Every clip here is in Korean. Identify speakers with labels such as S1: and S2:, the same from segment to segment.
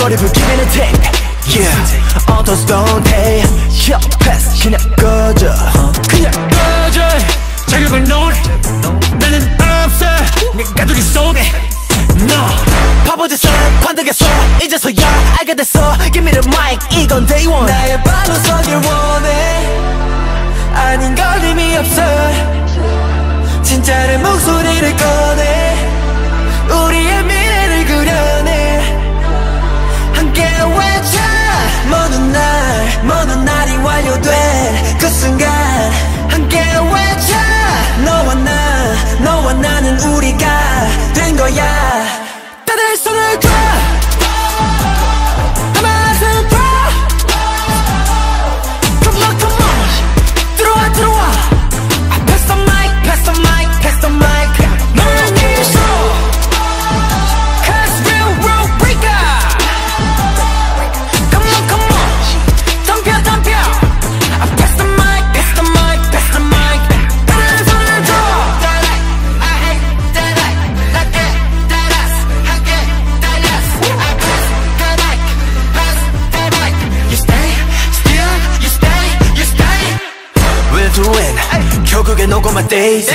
S1: Whatever give and take Yeah. All those don't Yeah pass 그냥 꺼져.
S2: 그냥 꺼져. 자격을 놓을 나는 없어. 내 가두리 속에 No
S1: 바보짓을 관득했어 이제서야 알게 됐어. Give me the mic. 이건 day one. 나의 발로 서길 원해. 아닌 걸림이 없어. 진짜는 목소리를 꺼내. 우리의 미래 yeah. We're doing 결국에 녹음한 days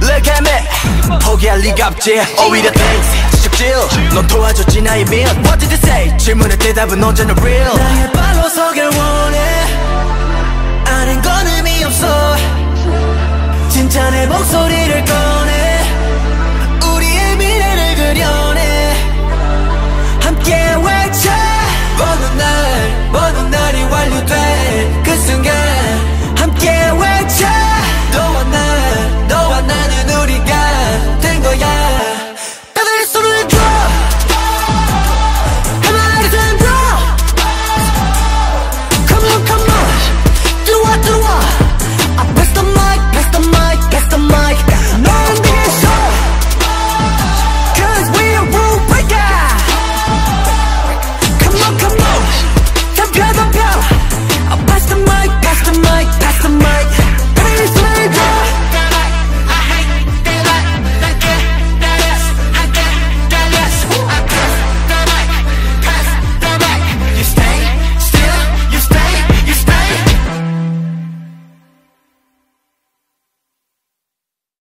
S1: Look at me. 포기할 리가 없지. 오히려 thanks 직질. 넌 도와줬지 나의 밀 What did you say? 질문에 대답은 언제나 real. 나의 발로 서길 원해. 아는 건 의미 없어. 진짜 내 목소리를 꺼내. 우리의 미래를 그려